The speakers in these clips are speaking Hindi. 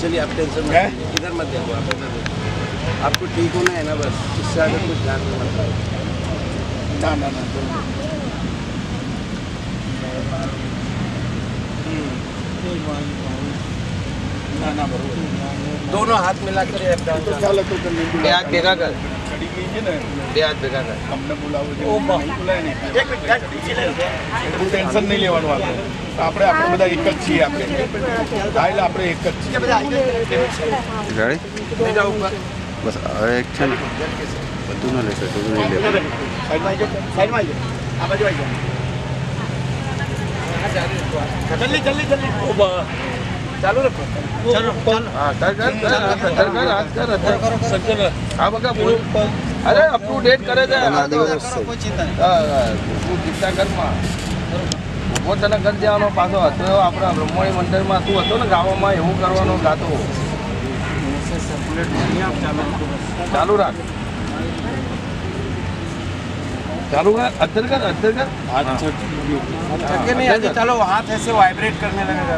चलिए आप टेंशन मत इधर मत देखो आप इधर आपको ठीक होना है ना बस इससे आगे कुछ ध्यान ना ना ना दोनों हाथ मिलाकर क्या लगता है कर તમને બે હાથ ભેગા કર ચડી ગઈ છે ને બે હાથ ભેગા કર તમને બોલાવો છે નહીં બોલાય ને એટલું ટેન્શન નહીં લેવાનું આપણે આપણે આપણે બધા એક જ છીએ આપણે હા એટલે આપણે એક જ છીએ ગાડી ले जाओ ऊपर બસ હવે એક છે ને બધું ના લેશે બધું નહીં લેવું સાઈડમાં આવી જાઓ સાઈડમાં આવી જાઓ આ બાજુ આવી જાઓ જલ્દી જલ્દી જલ્દી चालू रखो हाँ कर कर कर अद्धर कर हाथ कर अद्धर हाँ बका बोल अरे अप टू डेट करे છે એના દિવસ છે. હા, હા, તું ચિંતા કરમાં ઉભો તને કરી દેવાનો પાછો હતો એવો આપણા બ્રહ્મણી મંદિરમાં તું હતો ને ગાવામાં એવું કરવાનો ગાતો ચાલુ રાખ ચાલુ રાખ અદ્ધર કર અદ્ધર કર थके नहीं आगे चलो हाथ ऐसे वाइब्रेट करने लगेगा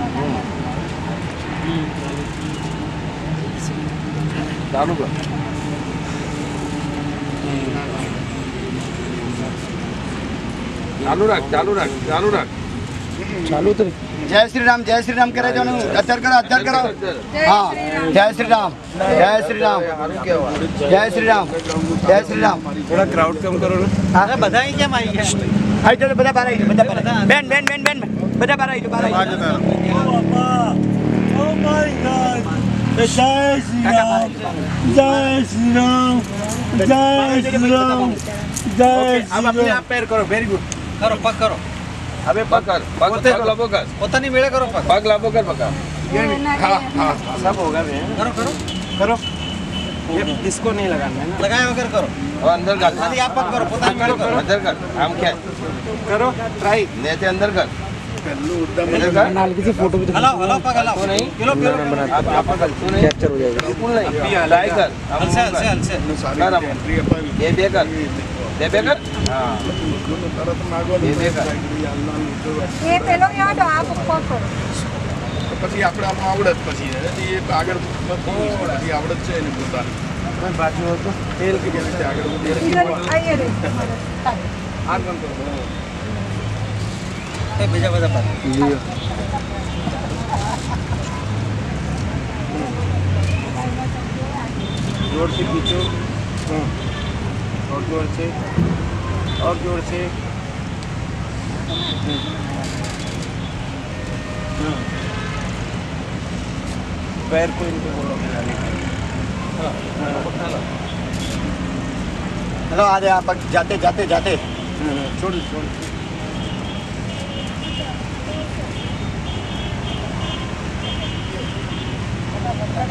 चालू कर चालू राख चालू राख चालू राख चालू तर जय श्री राम जय श्री राम करायचं ना अत्तर करा अत्तर करा हा जय श्री राम जय श्री राम जय श्री राम जय श्री राम थोडा क्राऊड कम करो ना अरे बधा क्या माई है आई चलो बधा बारा बधा बारा बेन बेन बेन बेन बधा बारा बारा जय श्री राम जय श्री राम जय श्री राम जय अब अपने आप पैर करो वेरी गुड करो पक करो अबे पक कर पक पक लाबो कर पता नहीं मेरा करो पक पक लाबो कर पका हाँ हाँ सब होगा बे करो करो करो ये इसको नहीं लगाना है ना लगाए वगैरह करो अब अंदर कर आप पक करो पता नहीं मेरा करो अंदर कर हम क्या करो ट्राई नेते अंदर कर नाले फ़ोटो भी कैप्चर हो जाएगा ये बेकर ये बेकर ये बेकर ये પેલો યાદ આ ઉપર કરો પછી આપણે આમાં આવડત પછી એ આગળ પછી આવડત છે એની પોતાની બાજુ હતું તેલ કેવી રીતે આગળ આ બંધ કરો पे भेजा हुआ ज़ोर से खींचो। हाँ। और ज़ोर से। और ज़ोर से। हाँ। हाँ। पैर को इनको बोलो। हेलो आ जाते जाते जाते। छोड़ छोड़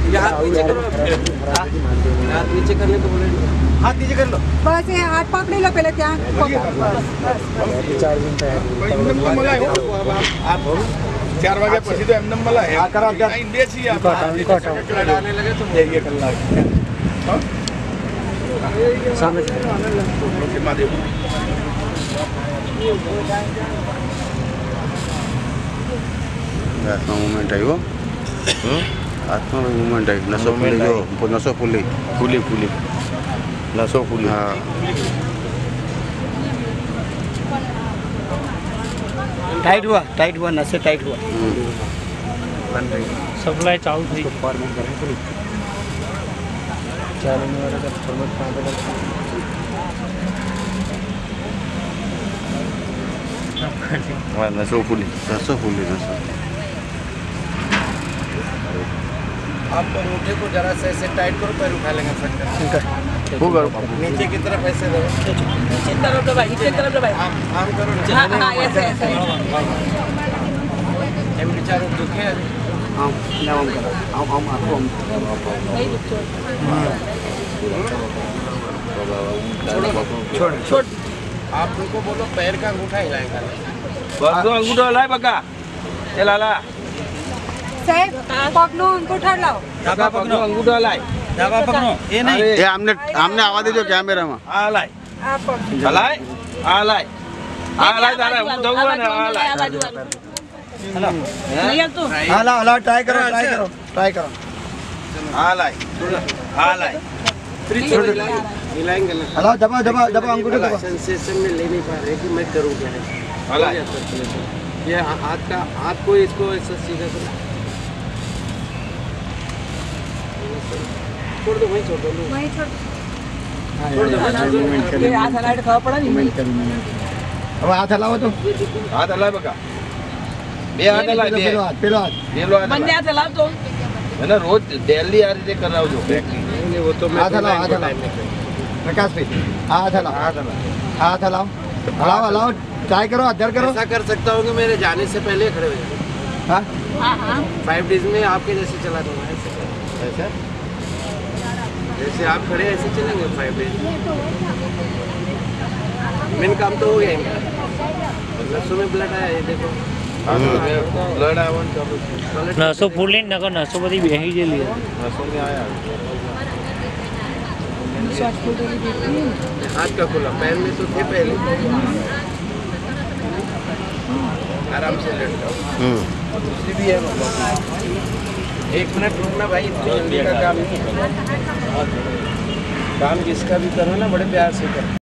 કોર્પોરેટર જોડે બેઠો કે હવે એક બાજુ તમે જે meeting કર્યા કરતા ચાલુ ચાલુ જગ્યા મળી ગઈ हाथ नीचे करो हाथ नीचे करने को बोले હાથ નીચે કરી લો બસ એ હાથ પકડી લો પેલે ત્યાં પકડ. બસ બસ એમને તો મલાય હો. ચાર વાગ્યા પછી તો એમને મલાય હા, કરો, કરો. અહીં બે છીએ આપણે. आने लगे तो બે બે કલાક હા? ઓકે, મહાદેવ હાથમાં મુવમેન્ટ આવ્યો आत्मा मुवमेंट आहे नसो फुले जो नसो फुले फुले फुले नसो फुली. हां टाइट हुआ टाइट हुआ नसें टाइट हुआ सप्लाई चालू थी फॉर्मेट करें पूरी चैलेंज वगैरह का फॉर्मेट कहाँ पे नसो फुली नसो फुली आप अंगूठे को जरा से ऐसे टाइट करो पैर उठा लेंगे फ्रंट वो करो। नीचे की तरफ़ ऐसे रहो नीचे तरफ़ दबाई नीचे तरफ़ दबाई हम हाँ, हाँ, हम करो नीचे हाँ हाँ ऐसे ऐसे हम हाँ, बेचारे दुखे हम ना हम करो। हम हम आपको हम। छोड़ छोड़। आप उनको बोलो पैर का अंगूठा हिलाएगा। बस अंगूठा हिलाए बका चला ला साहब पगनो उनको उठा लाओ બકા પગનો અંગૂઠો લાય એ આમને આમને આવવા દેજો કેમેરામાં આ લાય आप पग આ લાય આ લાય આ લાય તારે હું દઉં ને આ લાય હા લાવ લાવ ટ્રાય કરો ટ્રાય કરો ટ્રાય કરો આ લાય આ લાય हिलाएंगे ना હલાવ દબાવ દબાવ દબાવ અંગૂઠો દબાવ सेंसेशन में ले नहीं पा रहे कि मैं करूँ क्या है આ લાય ये हा- हाथ का हाथ को इसको ऐसा सीधा करो छोड़ दो वहीं छोड़ दो लो। वहीं छोड़ મુવમેન્ટ ये हाथ हलाए तो खबर पड़ा नहीं મુવમેન્ટ કરી મુવમેન્ટ હવે હાથ હલાવો તો હાથ હલાય બકા બે હાથ હલાય બે પેલો હાથ પેલો હાથ પેલો હાથ बंदे હલાય. हाथ हलाओ तो એને રોજ ડેલી આ રીતે કરાવજો પ્રેક્ટિસ नहीं नहीं वो तो मैं हाथ हलाओ, हाथ हलाओ। પ્રકાશભાઈ હા હાથ હલાવો હાથ હલાય હાથ હલાવો હલાવો હલાવો ટ્રાય કરો અધર કરો ऐसा कर सकता हूँ कि मेरे जाने से पहले खड़े हो जाए હા हाँ हाँ फाइव डेज में आपके जैसे चला दूंगा ऐसे ऐसा जैसे आप खड़े ऐसे चलेंगे फाइव डेज मेन काम तो हो गया इनका नसों में ब्लड आया ये देखो બ્લડ આવવાનું ચાલુ છે Blood નસો ફૂલી નકર નસો બધી બેસી ગયેલી નસોની આયા हाथ का खुला पैर में तो थे पहले आराम से लेट जाओ હમ दूसरी भी है एक मिनट रुकना भाई, इतनी जल्दी का काम नहीं है काम जिसका भी करो ना, बड़े प्यार से करो।